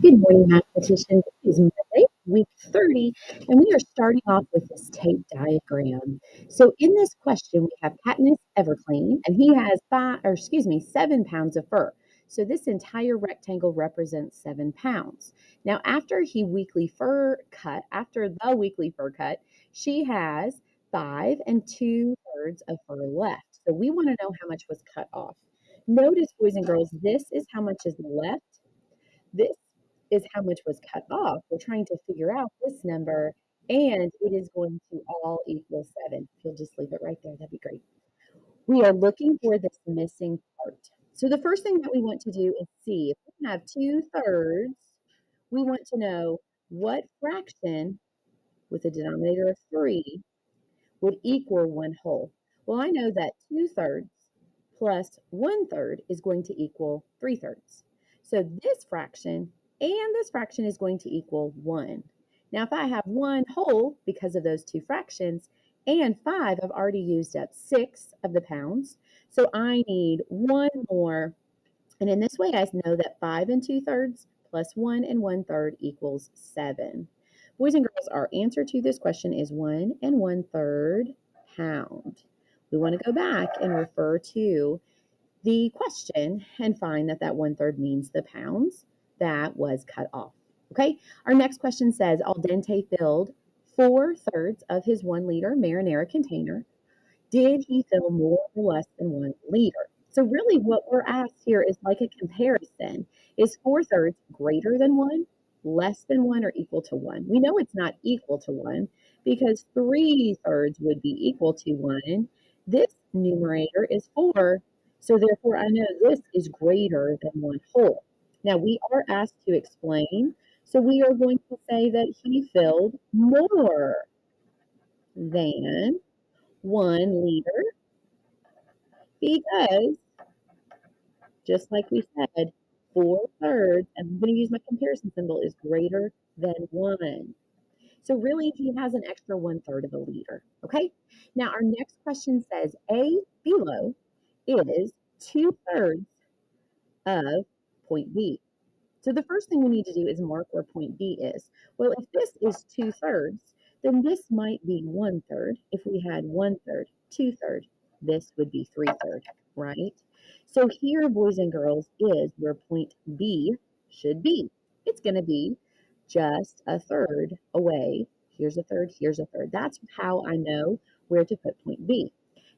Good morning, mathematicians. It is Monday, week 30, and we are starting off with this tape diagram. So in this question, we have Katniss Everclean, and he has five, or excuse me, seven pounds of fur. So this entire rectangle represents seven pounds. Now, after he weekly fur cut, after the weekly fur cut, she has five and two thirds of fur left. So we want to know how much was cut off. Notice, boys and girls, this is how much is left. This is how much was cut off. We're trying to figure out this number, and it is going to all equal seven. You'll just leave it right there, that'd be great. We are looking for this missing part. So the first thing that we want to do is see if we have two thirds, we want to know what fraction with a denominator of three would equal one whole. Well, I know that two thirds plus one third is going to equal three thirds. So this fraction and this fraction is going to equal 1. Now, if I have one whole because of those two fractions, and 5, I've already used up 6 of the pounds, so I need one more. And in this way, I know that 5 and 2 thirds plus 1 and 1 third equals 7. Boys and girls, our answer to this question is 1 and 1 third pound. We want to go back and refer to the question and find that that 1 third means the pounds that was cut off. Okay, our next question says Al dente filled four thirds of his one liter marinara container. Did he fill more or less than one liter? So, really, what we're asked here is like a comparison. Is four thirds greater than one, less than one, or equal to one? We know it's not equal to one because three thirds would be equal to one. This numerator is four, so therefore I know this is greater than one whole. Now we are asked to explain, so we are going to say that he filled more than one liter because, just like we said, four thirds, and I'm going to use my comparison symbol, is greater than one. So really, he has an extra one third of a liter. Okay. Now our next question says A below is two thirds of point B. So the first thing we need to do is mark where point B is. Well, if this is two thirds, then this might be one third. If we had one third, two third, this would be three third, right? So here, boys and girls, is where point B should be. It's going to be just a third away. Here's a third, here's a third. That's how I know where to put point B.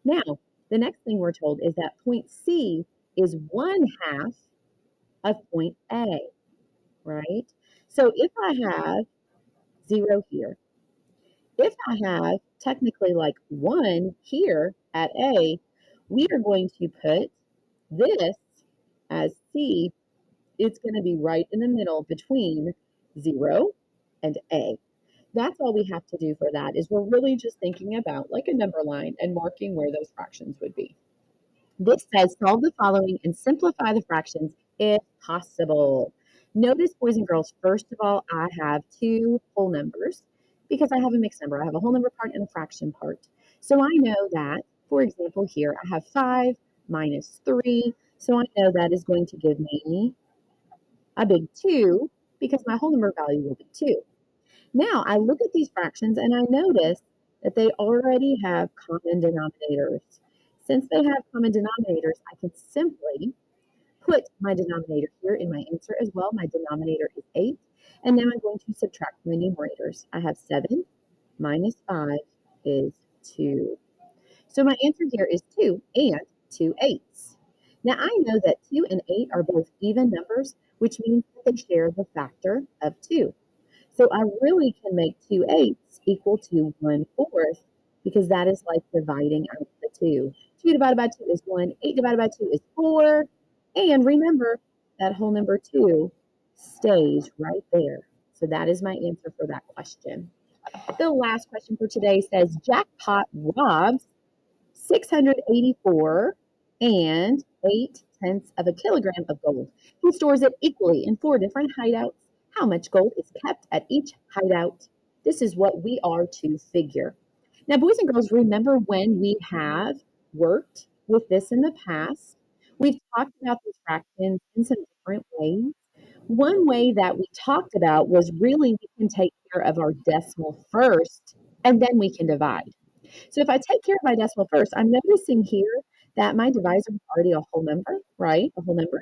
Now, the next thing we're told is that point C is one half of point A, right? So if I have zero here, if I have technically like one here at A, we are going to put this as C. It's going to be right in the middle between zero and A. That's all we have to do for that is we're really just thinking about like a number line and marking where those fractions would be. This says solve the following and simplify the fractions if possible. Notice, boys and girls, first of all, I have two whole numbers because I have a mixed number. I have a whole number part and a fraction part. So I know that, for example, here I have 5 minus 3. So I know that is going to give me a big 2 because my whole number value will be 2. Now I look at these fractions and I notice that they already have common denominators. Since they have common denominators, I can simply put my denominator here in my answer as well. My denominator is 8. And now I'm going to subtract my numerators. I have 7 minus 5 is 2. So my answer here is 2 and 2 eighths. Now I know that 2 and 8 are both even numbers, which means that they share the factor of 2. So I really can make 2 eighths equal to 1 fourth because that is like dividing out the 2. 2 divided by 2 is 1. 8 divided by 2 is 4. And remember, that whole number 2 stays right there. So that is my answer for that question. The last question for today says Jackpot robs 684 and 8 tenths of a kilogram of gold. He stores it equally in four different hideouts. How much gold is kept at each hideout? This is what we are to figure. Now, boys and girls, remember when we have worked with this in the past? We've talked about these fractions in some different ways. one mm-hmm. way that we talked about was really we can take care of our decimal first and then we can divide. So if I take care of my decimal first, I'm noticing here that my divisor is already a whole number, right? A whole number.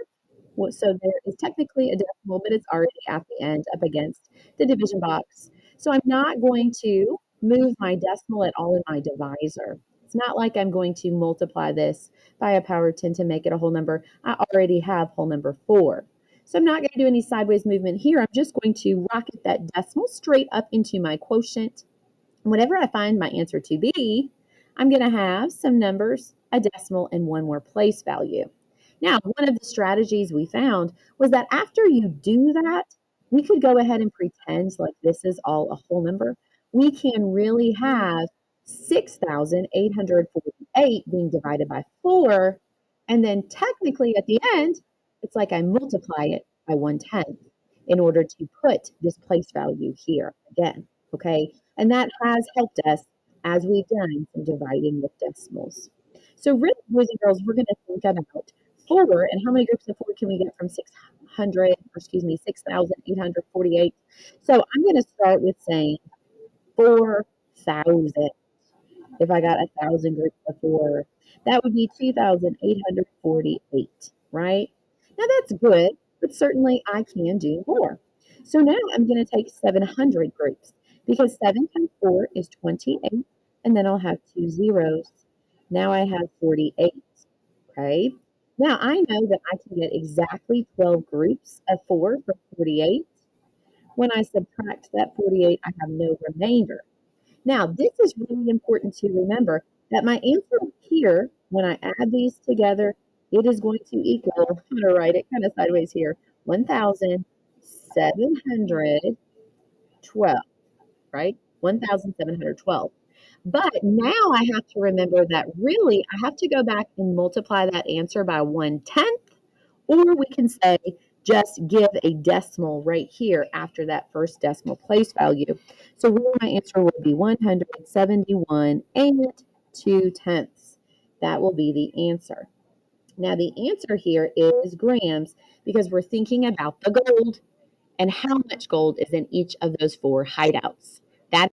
So there is technically a decimal, but it's already at the end up against the division box. So I'm not going to move my decimal at all in my divisor. It's not like I'm going to multiply this by a power of 10 to make it a whole number. I already have whole number 4. So I'm not going to do any sideways movement here. I'm just going to rocket that decimal straight up into my quotient. Whatever I find my answer to be, I'm going to have some numbers, a decimal, and one more place value. Now, one of the strategies we found was that after you do that, we could go ahead and pretend like this is all a whole number. We can really have 6,848 being divided by 4. And then technically at the end, it's like I multiply it by 1 tenth in order to put this place value here again. Okay. And that has helped us as we've done some dividing with decimals. So really, boys and girls, we're going to think about four and how many groups of four can we get from 600, or excuse me, 6,848. So I'm going to start with saying 4,000. If I got a thousand groups of four, that would be 2,848, right? Now that's good, but certainly I can do more. So now I'm going to take 700 groups because 7 times 4 is 28, and then I'll have two zeros. Now I have 48, okay? Now I know that I can get exactly 12 groups of 4 from 48. When I subtract that 48, I have no remainder. Now, this is really important to remember that my answer here, when I add these together, it is going to equal, I'm going to write it kind of sideways here, 1,712, right? 1,712. But now I have to remember that really I have to go back and multiply that answer by one tenth, or we can say just give a decimal right here after that first decimal place value. So really my answer will be 171 and 2 tenths. That will be the answer. Now the answer here is grams because we're thinking about the gold and how much gold is in each of those four hideouts.